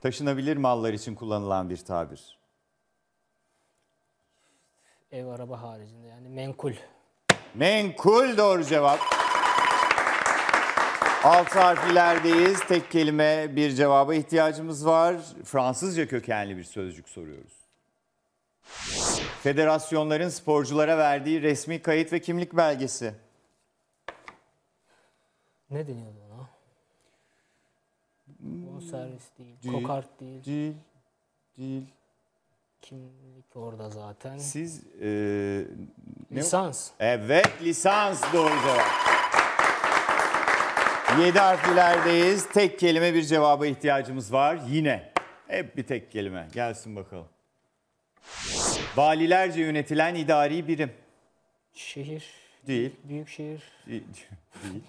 Taşınabilir mallar için kullanılan bir tabir. Ev araba haricinde yani menkul. Menkul doğru cevap. Altı harflerdeyiz. Tek kelime bir cevaba ihtiyacımız var. Fransızca kökenli bir sözcük soruyoruz. Federasyonların sporculara verdiği resmi kayıt ve kimlik belgesi. Ne deniyordu ona? Bonservis değil, Değil. kokart değil, Değil. Değil. kimlik orada zaten. Siz e, ne- Lisans. Evet lisans doğru cevap. Yedi harflerdeyiz. Tek kelime bir cevaba ihtiyacımız var. Yine hep bir tek kelime. Gelsin bakalım. Valilerce yönetilen idari birim. Şehir, Değil. büyük şehir, Değil. Değil.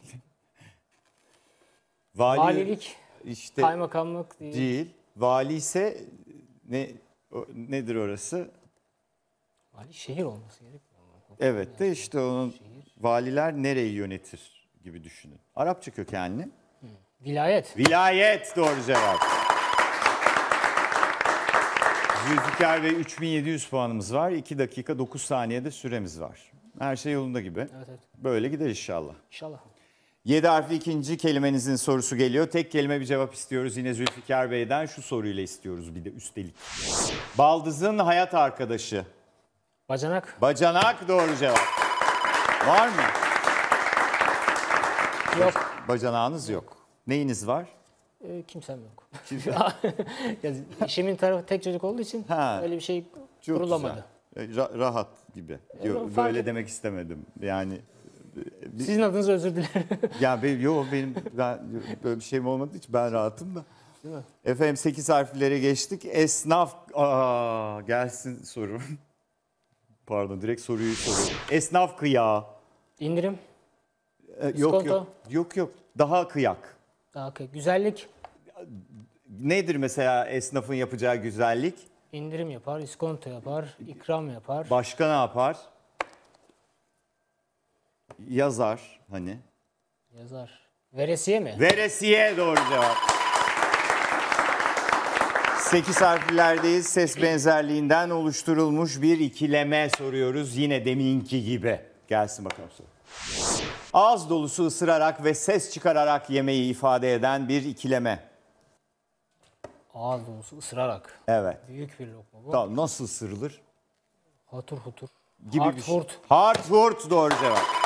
Vali, valilik, işte kaymakamlık değil. değil. Vali ise ne o- nedir orası? Vali şehir olması gerekmiyor mu? Evet de işte onun Şehir. valiler nereyi yönetir gibi düşünün. Arapça kökenli. Vilayet. Vilayet doğru cevap. Zülfikar ve 3700 puanımız var. 2 dakika 9 saniyede süremiz var. Her şey yolunda gibi. Evet evet. Böyle gider inşallah. İnşallah. 7 harfli ikinci kelimenizin sorusu geliyor. Tek kelime bir cevap istiyoruz yine Zülfikar Bey'den. Şu soruyla istiyoruz bir de üstelik. Baldız'ın hayat arkadaşı. Bacanak. Bacanak doğru cevap. Var mı? Yok. Bacanağınız yok. Neyiniz var? Ee, kimsem yok. ya, işimin tarafı tek çocuk olduğu için Ha. öyle bir şey Çok kurulamadı. güzel. E, ra- rahat gibi. Yo, fark böyle demek istemedim. Yani Sizin adınıza özür dilerim. ya benim yo benim ben böyle bir şeyim olmadığı için ben rahatım da. Değil mi? Efendim 8 harflere geçtik. Esnaf aa gelsin soru. Pardon direkt soruyu soruyorum. Esnaf kıyağı. İndirim. E, yok İskonto. yok. Yok yok. Daha kıyak. Daha okey. Güzellik. Nedir mesela esnafın yapacağı güzellik? indirim yapar, iskonto yapar, ikram yapar. Başka ne yapar? Yazar hani. yazar. Veresiye mi? Veresiye doğru cevap. 8 harflerdeyiz. Ses benzerliğinden oluşturulmuş bir ikileme soruyoruz. Yine deminki gibi. Gelsin bakalım soru. Ağız dolusu ısırarak ve ses çıkararak yemeği ifade eden bir ikileme. Ağız dolusu ısırarak. Evet. Büyük bir lokma bu. Tamam, nasıl ısırılır? Hatur hutur. Gibi bir şey. Hartford. Hartford doğru cevap.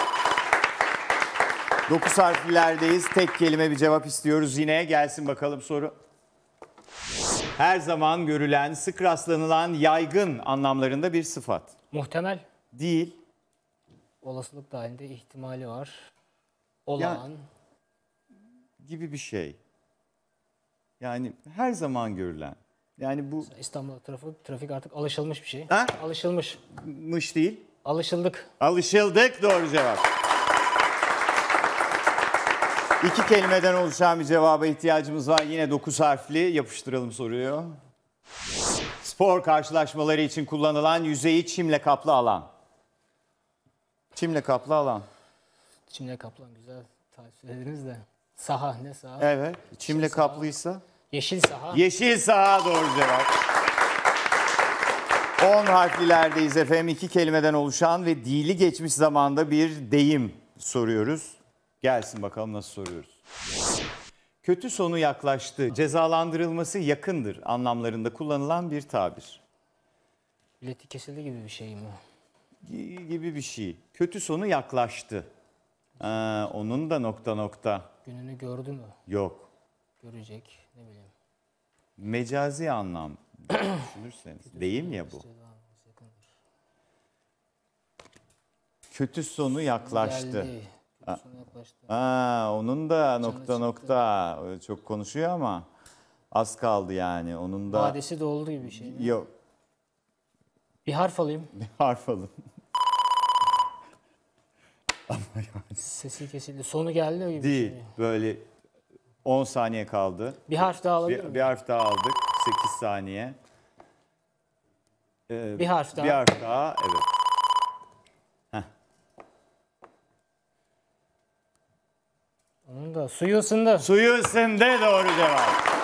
9 harflerdeyiz. Tek kelime bir cevap istiyoruz yine. Gelsin bakalım soru. Her zaman görülen, sık rastlanılan, yaygın anlamlarında bir sıfat. Muhtemel. Değil. Olasılık dahilinde ihtimali var. Olağan. gibi bir şey. Yani her zaman görülen. Yani bu İstanbul trafik, trafik artık alışılmış bir şey. Ha? Alışılmış. mış değil. Alışıldık. Alışıldık doğru cevap. İki kelimeden oluşan bir cevaba ihtiyacımız var. Yine 9 harfli yapıştıralım soruyu. Spor karşılaşmaları için kullanılan yüzeyi çimle kaplı alan. Çimle kaplı alan. Çimle kaplan güzel tarif söylediniz de. Saha ne saha? Evet. Çimle Yeşil saha. kaplıysa. Yeşil saha. Yeşil saha doğru cevap. 10 harflilerdeyiz efendim. İki kelimeden oluşan ve dili geçmiş zamanda bir deyim soruyoruz. Gelsin bakalım nasıl soruyoruz. Kötü sonu yaklaştı, cezalandırılması yakındır anlamlarında kullanılan bir tabir. Bileti kesildi gibi bir şey mi? Gi- Gibi bir şey. Kötü sonu yaklaştı. Ha, onun da nokta nokta Gününü gördü mü? yok. Görecek. Ne bileyim. Mecazi anlam düşünürseniz. Deyim ya bu. Yakındır. Kötü sonu yaklaştı. Geldi. Sona yaklaştı. Ha, onun da nokta çıktı. nokta çok konuşuyor ama az kaldı yani. Onun da Vadesi doldu gibi bir şey mi? yok Bir harf alayım. bir harf alın. Sesi kesildi. Sonu geldi gibi Değil. bir şey. Böyle 10 saniye kaldı. Bir harf daha alabilir Bir, miyim? bir harf daha aldık. 8 saniye. Ee, Bir harf daha. Bir harf daha. Evet. Onun da suyu ısındı. Suyu ısındı doğru cevap.